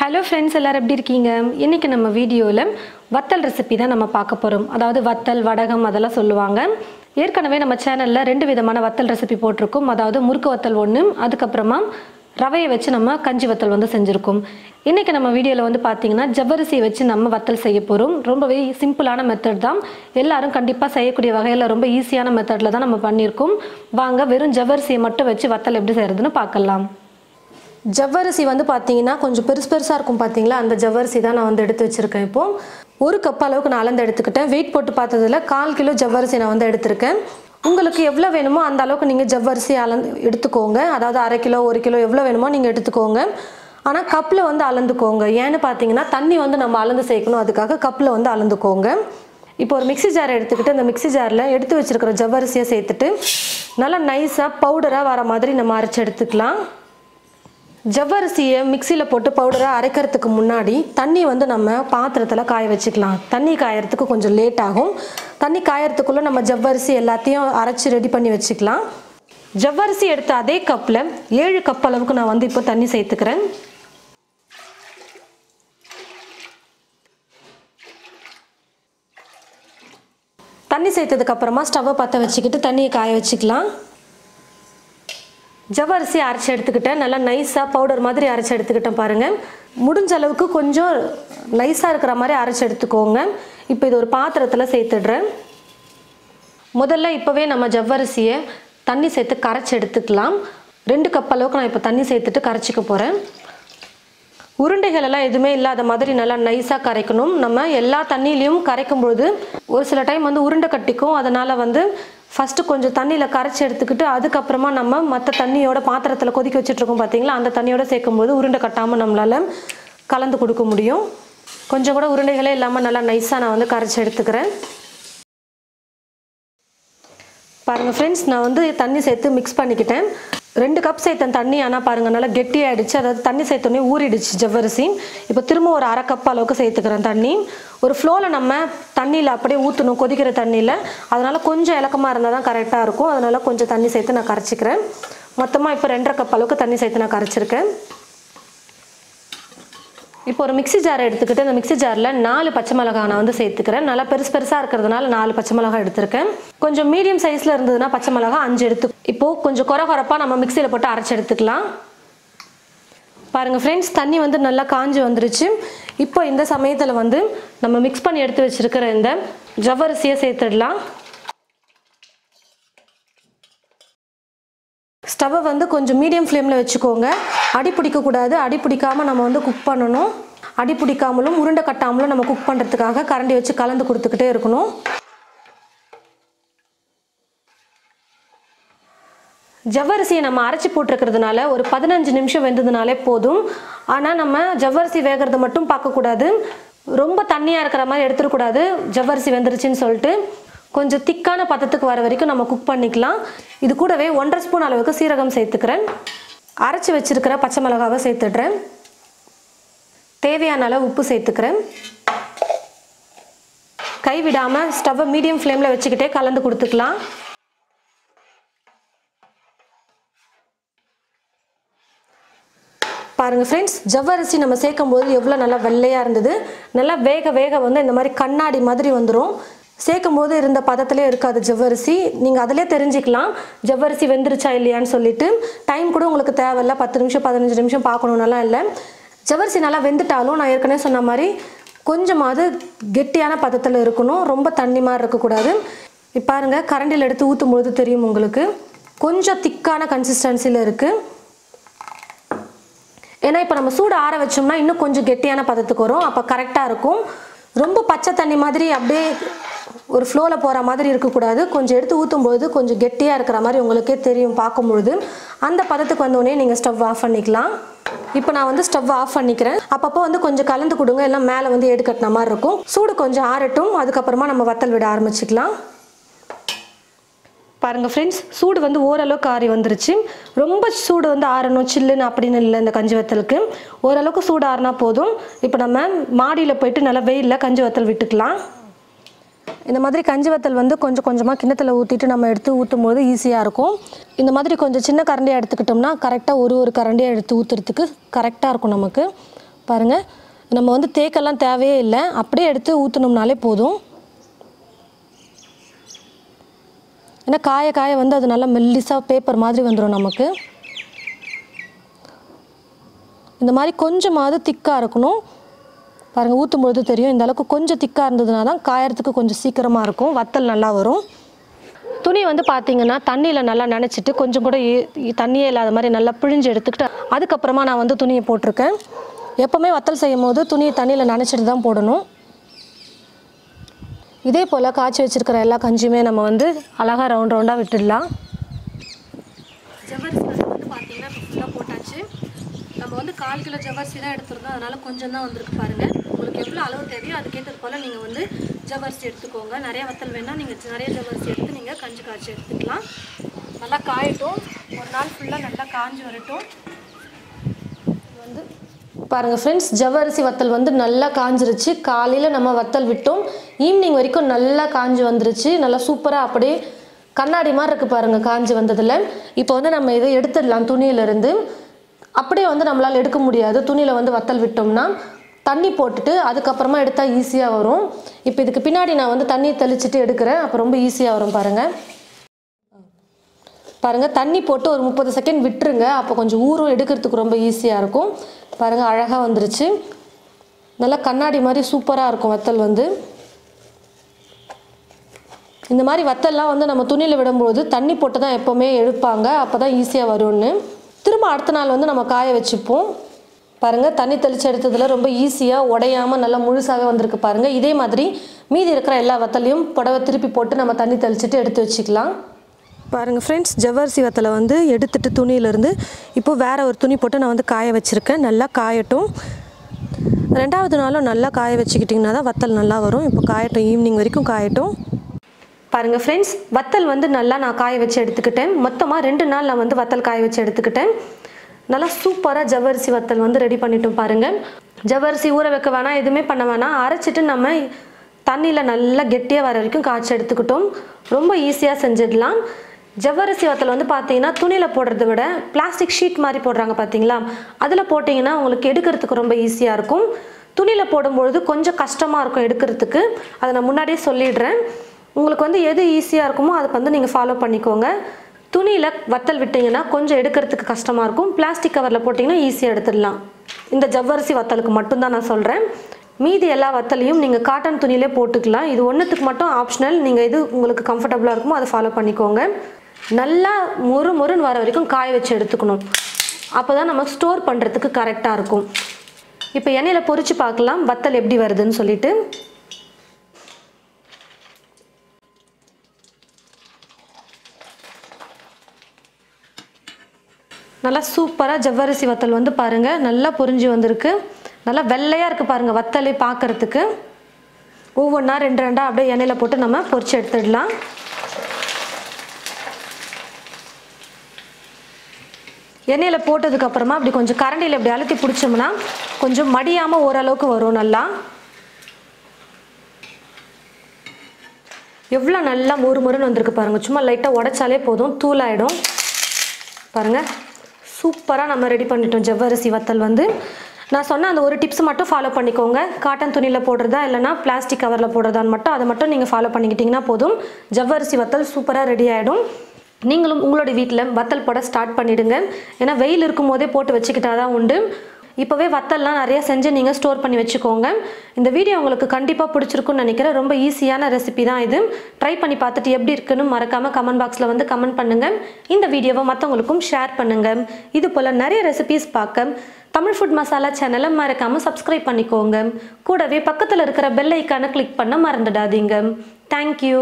Hello friends எல்லோரும் எப்படி இருக்கீங்க? இன்றைக்கி நம்ம வீடியோவில் வத்தல் ரெசிபி தான் நம்ம பார்க்க போகிறோம் அதாவது வத்தல் வடகம் அதெல்லாம் சொல்லுவாங்க. ஏற்கனவே நம்ம சேனலில் ரெண்டு விதமான வத்தல் ரெசிபி போட்டிருக்கோம். அதாவது முறுக்கு வத்தல் ஒன்று அதுக்கப்புறமா ரவையை வச்சு நம்ம கஞ்சி வத்தல் வந்து செஞ்சுருக்கோம். இன்றைக்கி நம்ம வீடியோவில் வந்து பார்த்தீங்கன்னா ஜவ்வரிசியை வச்சு நம்ம வத்தல் செய்ய போகிறோம் ரொம்பவே சிம்பிளான மெத்தட் தான். எல்லாரும் கண்டிப்பாக செய்யக்கூடிய வகையில் ரொம்ப ஈஸியான மெத்தடில் தான் நம்ம பண்ணியிருக்கோம். வாங்க வெறும் ஜவ்வரிசியை மட்டும் வச்சு வத்தல் எப்படி செய்கிறதுன்னு பார்க்கலாம். ஜவ்வரிசி வந்து பார்த்தீங்கன்னா கொஞ்சம் பெருசு பெருசாக இருக்கும் பார்த்தீங்களா அந்த ஜவ்வரிசி தான் நான் வந்து எடுத்து வச்சுருக்கேன் இப்போ. ஒரு கப் அளவுக்கு நான் அளந்து எடுத்துக்கிட்டேன். வெயிட் போட்டு பார்த்ததுல கால் கிலோ ஜவ்வரிசி நான் வந்து எடுத்திருக்கேன். உங்களுக்கு எவ்வளோ வேணுமோ அந்த அளவுக்கு நீங்கள் ஜவ்வரிசி அளந்து எடுத்துக்கோங்க. அதாவது அரை கிலோ ஒரு கிலோ எவ்வளோ வேணுமோ நீங்கள் எடுத்துக்கோங்க. ஆனால் கப்பில் வந்து அளந்துக்கோங்க. ஏன்னு பார்த்தீங்கன்னா தண்ணி வந்து நம்ம அளந்து சேர்க்கணும். அதுக்காக கப்பில் வந்து அளந்துக்கோங்க. இப்போ ஒரு மிக்ஸி ஜார் எடுத்துக்கிட்டு அந்த மிக்ஸி ஜாரில் எடுத்து வச்சுருக்கிற ஜவ்வரிசியை சேர்த்துட்டு நல்லா நைஸாக பவுடராக வர மாதிரி நம்ம அரைச்சி எடுத்துக்கலாம். ஜவ்வரிசியை மிக்சியில் போட்டு பவுடராக அரைக்கிறதுக்கு முன்னாடி தண்ணி வந்து நம்ம பாத்திரத்தில் காய வச்சுக்கலாம். தண்ணி காயறதுக்கு கொஞ்சம் லேட் ஆகும். தண்ணி காயறதுக்குள்ளே நம்ம ஜவ்வரிசி எல்லாத்தையும் அரைச்சி ரெடி பண்ணி வச்சுக்கலாம். ஜவ்வரிசி எடுத்த அதே கப்பில் ஏழு கப் அளவுக்கு நான் வந்து இப்போ தண்ணி சேர்த்துக்கிறேன். தண்ணி சேர்த்ததுக்கப்புறமா ஸ்டவ்வை பற்ற வச்சுக்கிட்டு தண்ணியை காய வச்சுக்கலாம். ஜவ்வரிசி அரைச்சி எடுத்துக்கிட்டேன். நல்லா நைஸாக பவுடர் மாதிரி அரைச்சி எடுத்துக்கிட்டேன் பாருங்கள் முடிஞ்ச அளவுக்கு கொஞ்சம் நைஸாக இருக்கிற மாதிரி அரைச்சி எடுத்துக்கோங்க. இப்போ இது ஒரு பாத்திரத்தில் சேர்த்துடுறேன். முதல்ல இப்போவே நம்ம ஜவ்வரிசியை தண்ணி சேர்த்து கரைச்சி எடுத்துக்கலாம். ரெண்டு கப் அளவுக்கு நான் இப்போ தண்ணி சேர்த்துட்டு கரைச்சிக்க போகிறேன் உருண்டைகள் எல்லாம் எதுவுமே இல்லாத மாதிரி நல்லா நைஸாக கரைக்கணும். நம்ம எல்லா தண்ணியிலையும் கரைக்கும் பொழுது ஒரு சில டைம் வந்து உருண்டை கட்டிக்கும். அதனால் வந்து ஃபஸ்ட்டு கொஞ்சம் தண்ணியில் கரைச்சி எடுத்துக்கிட்டு அதுக்கப்புறமா நம்ம மற்ற தண்ணியோட பாத்திரத்தில் கொதிக்க வச்சுட்ருக்கோம் பார்த்தீங்களா அந்த தண்ணியோட சேர்க்கும்போது உருண்டை கட்டாமல் நம்மளால் கலந்து கொடுக்க முடியும். கொஞ்சம் கூட உருண்டைகளே இல்லாமல் நல்லா நைஸாக நான் வந்து கரைச்சி எடுத்துக்கிறேன். பாருங்கள் ஃப்ரெண்ட்ஸ் நான் வந்து தண்ணி சேர்த்து மிக்ஸ் பண்ணிக்கிட்டேன். ரெண்டு கப் சேர்த்தேன். தண்ணி ஆனால் பாருங்கள் நல்லா கெட்டியாயிடுச்சு. அதாவது தண்ணி சேர்த்தோன்னே ஊறிடுச்சு ஜவ்வரிசி. இப்போ திரும்ப ஒரு அரை கப் அளவுக்கு சேர்த்துக்கிறேன் தண்ணி. ஒரு ஃப்ளோவில் நம்ம தண்ணியில் அப்படியே ஊற்றணும் கொதிக்கிற தண்ணியில். அதனால் கொஞ்சம் இலக்கமாக இருந்தால் தான் கரெக்டாக இருக்கும். அதனால் கொஞ்சம் தண்ணி சேர்த்து நான் கரைச்சிக்கிறேன். மொத்தமாக இப்போ ரெண்டரை கப் அளவுக்கு தண்ணி சேர்த்து நான் கரைச்சிருக்கேன். இப்போ ஒரு மிக்ஸி ஜார் எடுத்துக்கிட்டு அந்த மிக்ஸி ஜாரில் நாலு பச்சை மிளகா நான் வந்து சேர்த்துக்கிறேன். நல்லா பெருசு பெருசாக இருக்கிறதுனால நாலு பச்சை மிளகா எடுத்திருக்கேன். கொஞ்சம் மீடியம் சைஸில் இருந்ததுன்னா பச்சை மிளகா அஞ்சு எடுத்து இப்போது கொஞ்சம் குறை குறைப்பாக நம்ம மிக்சியில் போட்டு அரைச்சி எடுத்துக்கலாம். பாருங்கள் ஃப்ரெண்ட்ஸ் தண்ணி வந்து நல்லா காஞ்சி வந்துருச்சு. இப்போ இந்த சமயத்தில் வந்து நம்ம மிக்ஸ் பண்ணி எடுத்து வச்சுருக்கிற இந்த ஜவ்வரிசியை சேர்த்துடலாம். ஸ்டவ்வை வந்து கொஞ்சம் மீடியம் ஃப்ளேமில் வச்சுக்கோங்க. அடி பிடிக்கக்கூடாது அடி பிடிக்காமல் நம்ம வந்து குக் பண்ணணும். அடி பிடிக்காமலும் உருண்டை கட்டாமலும் நம்ம குக் பண்ணுறதுக்காக கரண்டி வச்சு கலந்து கொடுத்துக்கிட்டே இருக்கணும். ஜவ்வரிசியை நம்ம அரைச்சி போட்டிருக்கிறதுனால ஒரு பதினஞ்சு நிமிஷம் வெந்ததுனாலே போதும். ஆனால் நம்ம ஜவ்வரிசி வேகிறது மட்டும் பார்க்கக்கூடாது ரொம்ப தண்ணியாக இருக்கிற மாதிரி எடுத்துடக்கூடாது ஜவ்வரிசி வெந்துருச்சுன்னு சொல்லிட்டு. கொஞ்சம் திக்கான பதத்துக்கு வர வரைக்கும் நம்ம குக் பண்ணிக்கலாம். இது கூடவே ஒன்றரை ஸ்பூன் அளவுக்கு சீரகம் சேர்த்துக்கிறேன். அரைச்சி வச்சிருக்கிற பச்சை மிளகாவை சேர்த்துடுறேன். தேவையான அளவு உப்பு சேர்த்துக்கிறேன். கைவிடாமல் ஸ்டவ்வை மீடியம் ஃப்ளேமில் வச்சுக்கிட்டே கலந்து கொடுத்துக்கலாம். பாருங்கள் ஃப்ரெண்ட்ஸ் ஜவ்வரிசி நம்ம சேர்க்கும் போது எவ்வளோ நல்லா வெள்ளையாக இருந்தது. நல்லா வேக வேக வந்து இந்த மாதிரி கண்ணாடி மாதிரி வந்துடும் சேர்க்கும் போது இருந்த பதத்திலே இருக்காது ஜவ்வரிசி. நீங்கள் அதிலே தெரிஞ்சுக்கலாம். ஜவ்வரிசி வெந்துருச்சா இல்லையான்னு சொல்லிட்டு. டைம் கூட உங்களுக்கு தேவையில்ல. பத்து நிமிஷம் பதினஞ்சு நிமிஷம் பார்க்கணுன்னெல்லாம் இல்லை. ஜவ்வரிசி நல்லா வெந்துட்டாலும் நான் ஏற்கனவே சொன்ன மாதிரி கொஞ்சமாவது கெட்டியான பதத்தில் இருக்கணும். ரொம்ப தண்ணி மாதிரி இருக்கக்கூடாது. இப்போ பாருங்கள் கரண்டியில் எடுத்து ஊற்றும் பொழுது தெரியும் உங்களுக்கு. கொஞ்சம் திக்கான கன்சிஸ்டன்சியில் இருக்குது ஏன்னா இப்போ நம்ம சூடு ஆற வச்சோம்னா இன்னும் கொஞ்சம் கெட்டியான பதத்துக்கு வரும். அப்போ கரெக்டாக இருக்கும். ரொம்ப பச்சை தண்ணி மாதிரி அப்படியே ஒரு ஃப்ளோவில் போகிற மாதிரி இருக்கக்கூடாது. கொஞ்சம் எடுத்து ஊற்றும்பொழுது கொஞ்சம் கெட்டியாக இருக்கிற மாதிரி உங்களுக்கே தெரியும் பார்க்கும்பொழுது. அந்த பதத்துக்கு வந்தோடனே நீங்கள் ஸ்டவ் ஆஃப் பண்ணிக்கலாம். இப்போ நான் வந்து ஸ்டவ் ஆஃப் பண்ணிக்கிறேன். அப்பப்போ வந்து கொஞ்சம் கலந்து கொடுங்க. எல்லாம் மேலே வந்து ஏடு கட்டின மாதிரி இருக்கும். சூடு கொஞ்சம் ஆறட்டும். அதுக்கப்புறமா நம்ம வத்தல் விட ஆரம்பிச்சிக்கலாம். பாருங்கள் ஃப்ரெண்ட்ஸ் சூடு வந்து ஓரளவுக்கு ஆறி வந்துருச்சு. ரொம்ப சூடு வந்து ஆறணும் சில்லுன்னு அப்படின்னு இல்லை இந்த கஞ்சி வத்தலுக்கு. ஓரளவுக்கு சூடு ஆறினா போதும். இப்போ நம்ம மாடியில் போயிட்டு நல்லா வெயிலில் கஞ்சி வத்தல் விட்டுக்கலாம். இந்த மாதிரி கஞ்சி வத்தல் வந்து கொஞ்சம் கொஞ்சமாக கிண்ணத்தில் ஊற்றிட்டு நம்ம எடுத்து ஊற்றும் போது ஈஸியாக இருக்கும். இந்த மாதிரி கொஞ்சம் சின்ன கரண்டியாக எடுத்துக்கிட்டோம்னா கரெக்டாக ஒரு ஒரு கரண்டியாக எடுத்து ஊற்றுறதுக்கு கரெக்டாக இருக்கும் நமக்கு. பாருங்கள் நம்ம வந்து தேக்கெல்லாம் தேவையே இல்லை. அப்படியே எடுத்து ஊற்றினோம்னாலே போதும். ஏன்னா காய காய வந்து அது நல்லா மெல்லிசாக பேப்பர் மாதிரி வந்துடும் நமக்கு. இந்த மாதிரி கொஞ்சமாவது திக்காக இருக்கணும். பாருங்கள் ஊற்றும் பொழுது தெரியும். இந்த அளவுக்கு கொஞ்சம் திக்காக இருந்ததுனா தான் காயறதுக்கு கொஞ்சம் சீக்கிரமாக இருக்கும். வத்தல் நல்லா வரும். துணி வந்து பார்த்தீங்கன்னா தண்ணியில் நல்லா நினச்சிட்டு கொஞ்சம் கூட தண்ணியே இல்லாத மாதிரி நல்லா பிழிஞ்சு எடுத்துக்கிட்டு அதுக்கப்புறமா நான் வந்து துணியை போட்டிருக்கேன். எப்போவுமே வத்தல் செய்யும் போது துணியை தண்ணியில் நனைச்சிட்டு தான் போடணும். இதே போல் காய்ச்சி வச்சிருக்கிற எல்லா கஞ்சியுமே நம்ம வந்து அழகாக ரவுண்ட் ரவுண்டாக விட்டுடலாம். ஜவ்வரிசி வந்து பார்த்தீங்கன்னா இப்போ ஃபுல்லாக போட்டாச்சு. நம்ம வந்து கால் கிலோ ஜவ்வரிசி தான் எடுத்துருந்தோம். அதனால் கொஞ்சம் தான் வந்திருக்கு பாருங்கள் உங்களுக்கு எவ்வளோ அளவு தேவையோ அதுக்கேற்றது போல் நீங்கள் வந்து ஜவ்வரிசி எடுத்துக்கோங்க. நிறைய வத்தல் வேணால் நீங்கள் நிறைய ஜவ்வரிசி எடுத்து நீங்கள் கஞ்சி காய்ச்சி எடுத்துக்கலாம். நல்லா காயட்டும். ஒரு நாள் ஃபுல்லாக நல்லா காஞ்சி வரட்டும். வந்து பாருங்கள் ஃப்ரெண்ட்ஸ் ஜவ்வரிசி வத்தல் வந்து நல்லா காஞ்சிருச்சு. காலையில் நம்ம வத்தல் விட்டோம். ஈவினிங் வரைக்கும் நல்லா காஞ்சி வந்துருச்சு. நல்லா சூப்பராக அப்படியே கண்ணாடி மாதிரி இருக்குது பாருங்கள் காஞ்சி வந்ததில். இப்போ வந்து நம்ம இதை எடுத்துடலாம் துணியிலேருந்து அப்படியே வந்து நம்மளால் எடுக்க முடியாது. துணியில் வந்து வத்தல் விட்டோம்னா தண்ணி போட்டுட்டு அதுக்கப்புறமா எடுத்தால் ஈஸியாக வரும். இப்போ இதுக்கு பின்னாடி நான் வந்து தண்ணியை தெளிச்சுட்டு எடுக்கிறேன். அப்போ ரொம்ப ஈஸியாக வரும் பாருங்கள் பாருங்கள் தண்ணி போட்டு ஒரு முப்பது செகண்ட் விட்டுருங்க. அப்போ கொஞ்சம் ஊறும் எடுக்கிறதுக்கு ரொம்ப ஈஸியாக இருக்கும். பாருங்கள் அழகாக வந்துருச்சு. நல்லா கண்ணாடி மாதிரி சூப்பராக இருக்கும் வத்தல் வந்து. இந்த மாதிரி வத்தல்லாம் வந்து நம்ம துணியில் விடும்போது தண்ணி போட்டு தான் எப்போவுமே எடுப்பாங்க. அப்போ தான் ஈஸியாக வரும்னு. திரும்ப அடுத்த நாள் வந்து நம்ம காய வச்சுப்போம். பாருங்கள் தண்ணி தெளித்து எடுத்ததில் ரொம்ப ஈஸியாக உடையாமல் நல்லா முழுசாகவே வந்திருக்கு பாருங்கள் இதே மாதிரி மீதி இருக்கிற எல்லா வத்தலையும் புடவை திருப்பி போட்டு நம்ம தண்ணி தெளிச்சிட்டு எடுத்து வச்சுக்கலாம். பாருங்கள் ஃப்ரெண்ட்ஸ் ஜவ்வரிசி வத்தலை வந்து எடுத்துட்டு துணியிலேருந்து இப்போது வேறு ஒரு துணி போட்டு நான் வந்து காய வச்சுருக்கேன். நல்லா காயட்டும். ரெண்டாவது நாளும் நல்லா காய வச்சுக்கிட்டிங்கன்னா தான் வத்தல் நல்லா வரும். இப்போ காயட்டும். ஈவினிங் வரைக்கும் காயட்டும். பாருங்கள் ஃப்ரெண்ட்ஸ் வத்தல் வந்து நல்லா நான் காய வச்சு எடுத்துக்கிட்டேன். மொத்தமாக ரெண்டு நாள் நான் வந்து வத்தல் காய வச்சு எடுத்துக்கிட்டேன். நல்லா சூப்பராக ஜவ்வரிசி வத்தல் வந்து ரெடி பண்ணிட்டோம் பாருங்கள் ஜவ்வரிசி ஊற வைக்க வேணாம் எதுவுமே பண்ண வேணாம். அரைச்சிட்டு நம்ம தண்ணியில் நல்லா கெட்டியாக வர வரைக்கும் காய்ச்சி எடுத்துக்கிட்டோம். ரொம்ப ஈஸியாக செஞ்சிடலாம். ஜவ்வரிசி வத்தல் வந்து பார்த்தீங்கன்னா துணியில் போடுறத விட பிளாஸ்டிக் ஷீட் மாதிரி போடுறாங்க பார்த்தீங்களா அதில் போட்டிங்கன்னா உங்களுக்கு எடுக்கிறதுக்கு ரொம்ப ஈஸியாக இருக்கும். துணியில் போடும்பொழுது கொஞ்சம் கஷ்டமாக இருக்கும் எடுக்கிறதுக்கு. அதை நான் முன்னாடியே சொல்லிடுறேன். உங்களுக்கு வந்து எது ஈஸியாக இருக்குமோ அதை வந்து நீங்கள் ஃபாலோ பண்ணிக்கோங்க. துணியில் வத்தல் விட்டிங்கன்னா கொஞ்சம் எடுக்கிறதுக்கு கஷ்டமாக இருக்கும். பிளாஸ்டிக் கவரில் போட்டிங்கன்னா ஈஸியாக எடுத்துடலாம். இந்த ஜவ்வரிசி வத்தலுக்கு மட்டும்தான் நான் சொல்கிறேன் மீதி எல்லா வத்தலையும் நீங்கள் காட்டன் துணியிலே போட்டுக்கலாம். இது ஒன்றுத்துக்கு மட்டும் ஆப்ஷனல் நீங்கள் எது உங்களுக்கு கம்ஃபர்டபுளாக இருக்குமோ அதை ஃபாலோ பண்ணிக்கோங்க. நல்லா மொறு மொறுன்னு வர வரைக்கும் காய வச்சு எடுத்துக்கணும். அப்போ தான் நம்ம ஸ்டோர் பண்ணுறதுக்கு கரெக்டாக இருக்கும். இப்போ எண்ணெயில் பொரிச்சு பார்க்கலாம். வத்தல் எப்படி வருதுன்னு சொல்லிட்டு. நல்லா சூப்பராக ஜவ்வரிசி வத்தல் வந்து பாருங்கள் நல்லா பொரிஞ்சு வந்திருக்கு. நல்லா வெள்ளையாக இருக்குது பாருங்கள் வத்தலை பார்க்குறதுக்கு. ஒவ்வொன்றா ரெண்டு ரெண்டாக அப்படியே எண்ணெயில் போட்டு நம்ம பொரிச்சு எடுத்துடலாம். எண்ணெயில் போட்டதுக்கப்புறமா அப்படி கொஞ்சம் கரண்டியில் இப்படி அழுத்தி பிடிச்சோம்னா கொஞ்சம் மடியாமல் ஓரளவுக்கு வரும் நல்லா. எவ்வளோ நல்லா மொறு மொறுன்னு வந்திருக்கு பாருங்கள் சும்மா லைட்டாக உடைச்சாலே போதும் தூளாயிடும். பாருங்கள் சூப்பராக நம்ம ரெடி பண்ணிட்டோம் ஜவ்வரிசி வத்தல் வந்து. நான் சொன்ன அந்த ஒரு டிப்ஸ் மட்டும் ஃபாலோ பண்ணிக்கோங்க. காட்டன் துணியில் போடுறதா இல்லைனா பிளாஸ்டிக் கவரில் போடுறதான்னு மட்டும் அதை மட்டும் நீங்கள் ஃபாலோ பண்ணிக்கிட்டிங்கன்னா போதும். ஜவ்வரிசி வத்தல் சூப்பராக ரெடி ஆகிடும் நீங்களும் உங்களுடைய வீட்டில் வத்தல் போட ஸ்டார்ட் பண்ணிடுங்க. ஏன்னா வெயில் இருக்கும் போதே போட்டு வச்சுக்கிட்டா தான் உண்டு. இப்போவே வத்தல்லாம் நிறையா செஞ்சு நீங்கள் ஸ்டோர் பண்ணி வச்சுக்கோங்க. இந்த வீடியோ உங்களுக்கு கண்டிப்பாக பிடிச்சிருக்குன்னு நினைக்கிறேன். ரொம்ப ஈஸியான ரெசிபி தான் இது. ட்ரை பண்ணி பார்த்துட்டு எப்படி இருக்குன்னு மறக்காமல் கமெண்ட் பாக்ஸில் வந்து கமெண்ட் பண்ணுங்கள் இந்த வீடியோவை மற்றவங்களுக்கும் ஷேர் பண்ணுங்கள் இது போல் நிறைய ரெசிபிஸ் பார்க்க தமிழ் ஃபுட் மசாலா சேனலை மறக்காமல் சப்ஸ்கிரைப் பண்ணிக்கோங்க. கூடவே பக்கத்தில் இருக்கிற பெல் ஐக்கானை கிளிக் பண்ண மறந்துடாதீங்க. தேங்க்யூ